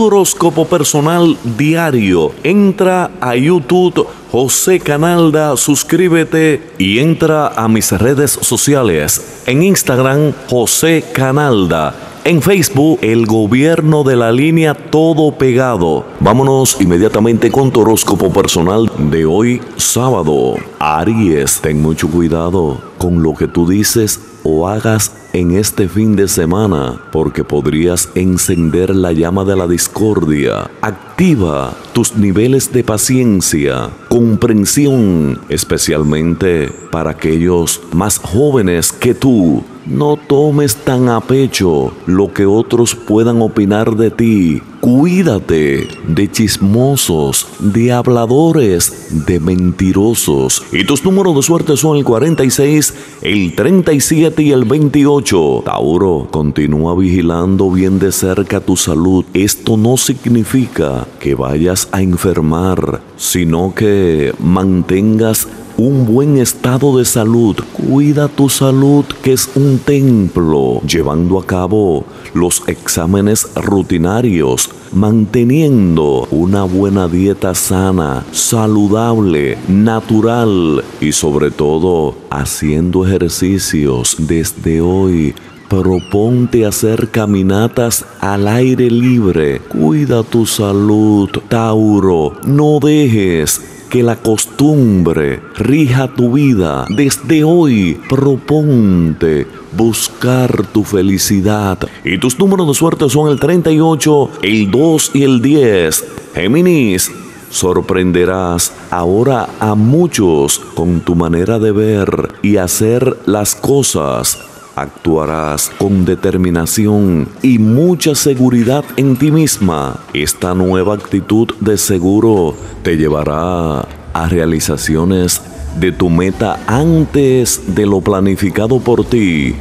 horóscopo personal diario. Entra a YouTube José Canalda, suscríbete y entra a mis redes sociales. En Instagram, José Canalda. En Facebook, el gobierno de la línea todo pegado. Vámonos inmediatamente con tu horóscopo personal de hoy, sábado. Aries, ten mucho cuidado con lo que tú dices o hagas en este fin de semana, porque podrías encender la llama de la discordia. Activa tus niveles de paciencia, comprensión, especialmente para aquellos más jóvenes que tú. No tomes tan a pecho lo que otros puedan opinar de ti. Cuídate de chismosos, de habladores, de mentirosos. Y tus números de suerte son el 46, el 37 y el 28. Tauro, continúa vigilando bien de cerca tu salud. Esto no significa que vayas a enfermar, sino que mantengas un buen estado de salud. Cuida tu salud que es un templo, llevando a cabo los exámenes rutinarios, manteniendo una buena dieta sana, saludable, natural y sobre todo haciendo ejercicios desde hoy Proponte hacer caminatas al aire libre. Cuida tu salud, Tauro. No dejes que la costumbre rija tu vida. Desde hoy, proponte buscar tu felicidad. Y tus números de suerte son el 38, el 2 y el 10. Géminis. Sorprenderás ahora a muchos con tu manera de ver y hacer las cosas actuarás con determinación y mucha seguridad en ti misma. Esta nueva actitud de seguro te llevará a realizaciones de tu meta antes de lo planificado por ti.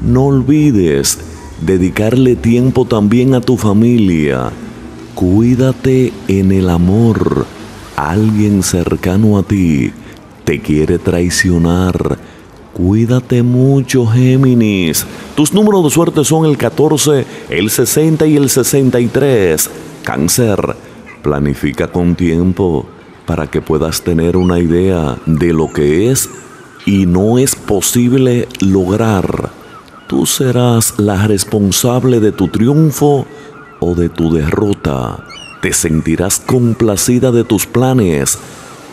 No olvides dedicarle tiempo también a tu familia. Cuídate en el amor. Alguien cercano a ti te quiere traicionar Cuídate mucho, Géminis. Tus números de suerte son el 14, el 60 y el 63. Cáncer. Planifica con tiempo para que puedas tener una idea de lo que es y no es posible lograr. Tú serás la responsable de tu triunfo o de tu derrota. Te sentirás complacida de tus planes,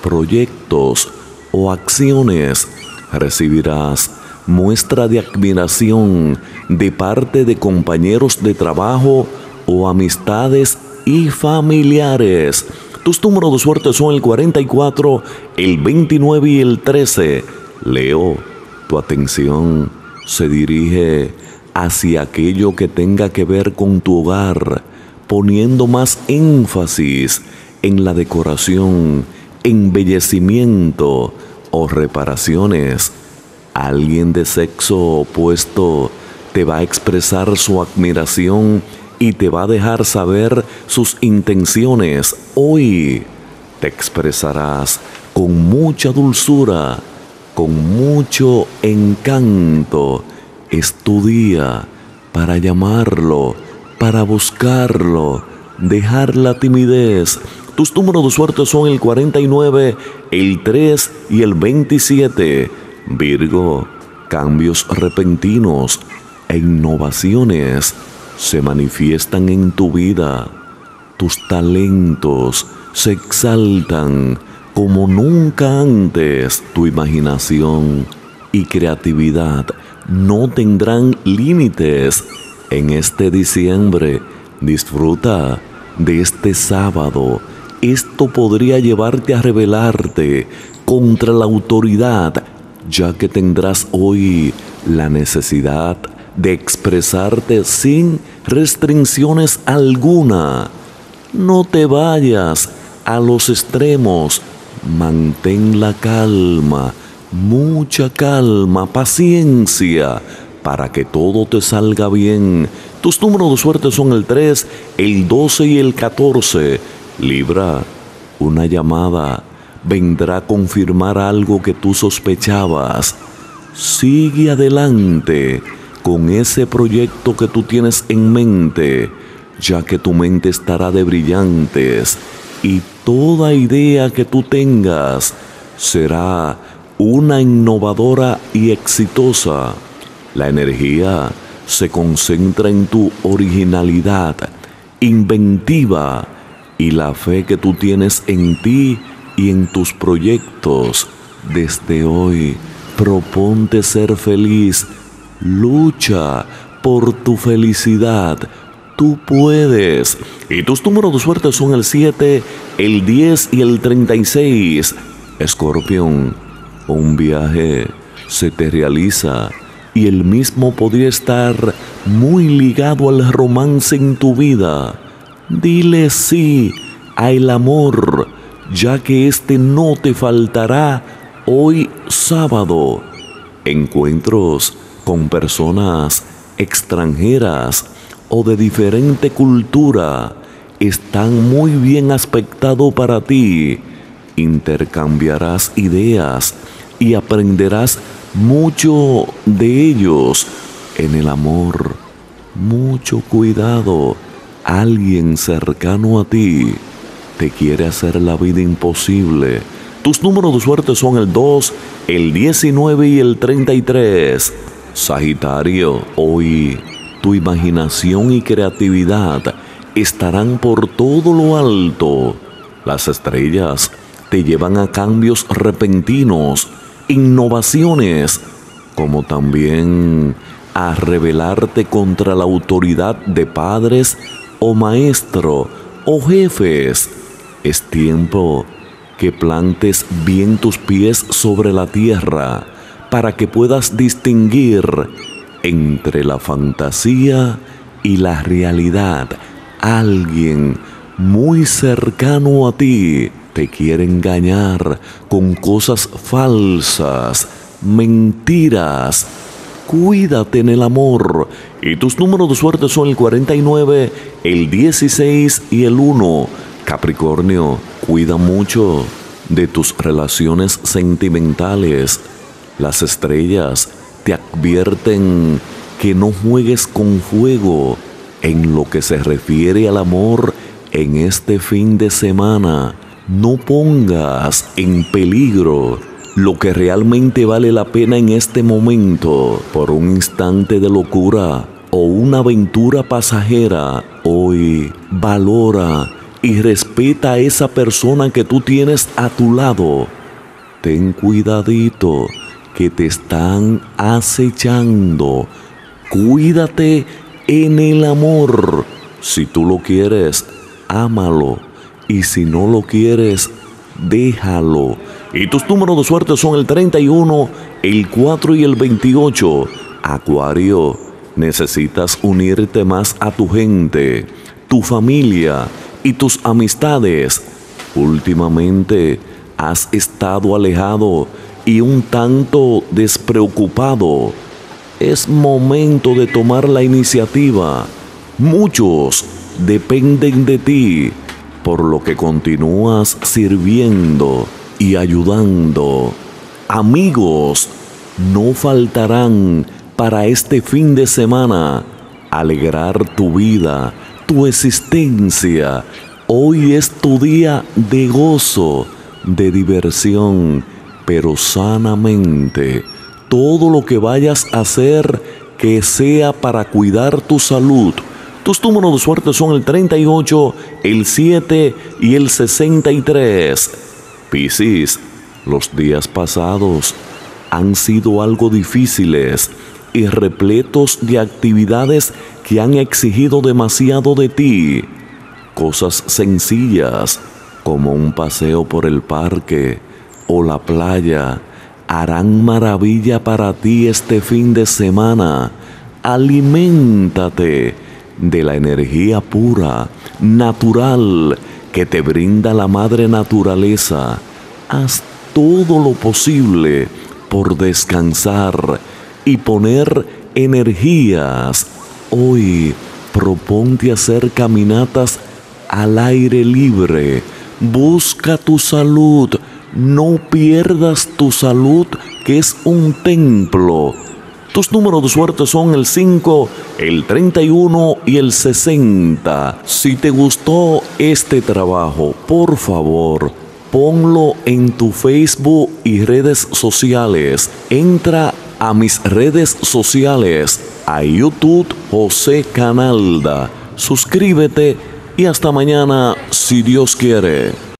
proyectos o acciones recibirás muestra de admiración de parte de compañeros de trabajo o amistades y familiares. Tus números de suerte son el 44, el 29 y el 13. Leo, tu atención se dirige hacia aquello que tenga que ver con tu hogar, poniendo más énfasis en la decoración, embellecimiento, o reparaciones, alguien de sexo opuesto te va a expresar su admiración y te va a dejar saber sus intenciones. Hoy te expresarás con mucha dulzura, con mucho encanto. Es tu día para llamarlo, para buscarlo, dejar la timidez, tus números de suerte son el 49, el 3 y el 27. Virgo, cambios repentinos e innovaciones se manifiestan en tu vida. Tus talentos se exaltan como nunca antes. Tu imaginación y creatividad no tendrán límites. En este diciembre disfruta de este sábado esto podría llevarte a rebelarte contra la autoridad, ya que tendrás hoy la necesidad de expresarte sin restricciones alguna. No te vayas a los extremos, mantén la calma, mucha calma, paciencia, para que todo te salga bien. Tus números de suerte son el 3, el 12 y el 14. Libra, una llamada vendrá a confirmar algo que tú sospechabas. Sigue adelante con ese proyecto que tú tienes en mente. ya que tu mente estará de brillantes y toda idea que tú tengas será una innovadora y exitosa. La energía se concentra en tu originalidad, inventiva y la fe que tú tienes en ti y en tus proyectos. Desde hoy, proponte ser feliz, lucha por tu felicidad. Tú puedes. Y tus números de suerte son el 7, el 10 y el 36. Escorpión, un viaje se te realiza y el mismo podría estar muy ligado al romance en tu vida. Dile sí al amor, ya que este no te faltará hoy sábado. Encuentros con personas extranjeras o de diferente cultura están muy bien aspectado para ti. Intercambiarás ideas y aprenderás mucho de ellos en el amor. Mucho cuidado. Alguien cercano a ti te quiere hacer la vida imposible. Tus números de suerte son el 2, el 19 y el 33. Sagitario, hoy tu imaginación y creatividad estarán por todo lo alto. Las estrellas te llevan a cambios repentinos innovaciones, como también a rebelarte contra la autoridad de padres o maestro o jefes. Es tiempo que plantes bien tus pies sobre la tierra para que puedas distinguir entre la fantasía y la realidad. Alguien muy cercano a ti te quiere engañar con cosas falsas, mentiras. Cuídate en el amor. Y tus números de suerte son el 49, el 16 y el 1. Capricornio, cuida mucho de tus relaciones sentimentales. Las estrellas te advierten que no juegues con fuego en lo que se refiere al amor en este fin de semana. No pongas en peligro lo que realmente vale la pena en este momento por un instante de locura o una aventura pasajera. Hoy valora y respeta a esa persona que tú tienes a tu lado. Ten cuidadito que te están acechando. Cuídate en el amor. Si tú lo quieres, ámalo y si no lo quieres, déjalo. Y tus números de suerte son el 31, el 4 y el 28. Acuario, necesitas unirte más a tu gente, tu familia y tus amistades. Últimamente has estado alejado y un tanto despreocupado. Es momento de tomar la iniciativa. Muchos dependen de ti por lo que continúas sirviendo y ayudando. Amigos, no faltarán para este fin de semana alegrar tu vida, tu existencia. Hoy es tu día de gozo, de diversión, pero sanamente. Todo lo que vayas a hacer que sea para cuidar tu salud, tus números de suerte son el 38, el 7 y el 63. Piscis, los días pasados han sido algo difíciles y repletos de actividades que han exigido demasiado de ti. Cosas sencillas como un paseo por el parque o la playa harán maravilla para ti este fin de semana. Aliméntate de la energía pura, natural, que te brinda la madre naturaleza. Haz todo lo posible por descansar y poner energías. Hoy proponte hacer caminatas al aire libre. Busca tu salud. No pierdas tu salud, que es un templo. Tus números de suerte son el 5, el 31 y el 60. Si te gustó este trabajo, por favor, ponlo en tu Facebook y redes sociales. Entra a mis redes sociales, a YouTube José Canalda. Suscríbete y hasta mañana si Dios quiere.